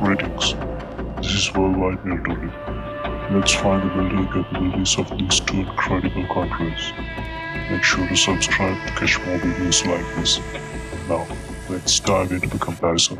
Ratings. This is Worldwide Military. Let's find the building capabilities of these two incredible countries. Make sure to subscribe to catch more videos like this. Now, let's dive into the comparison.